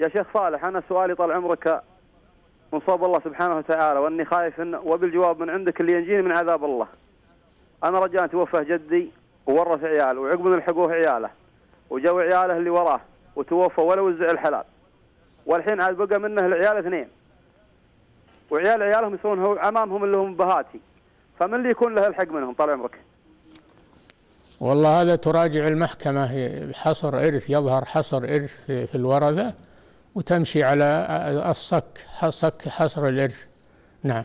يا شيخ صالح أنا سؤالي طال عمرك من صوب الله سبحانه وتعالى وأني خايف إن وبالجواب من عندك اللي ينجيني من عذاب الله. أنا رجاء توفى جدي وورث عياله وعقب من الحقوه عياله وجو عياله اللي وراه وتوفى ولا وزع الحلال. والحين عاد بقى منه العيال اثنين. وعيال عيالهم يصيرون هو عمامهم اللي هم بهاتي. فمن اللي يكون له الحق منهم طال عمرك؟ والله هذا تراجع المحكمة حصر إرث يظهر حصر إرث في في الورثة وتمشي على الصك صك حصر الإرث نعم.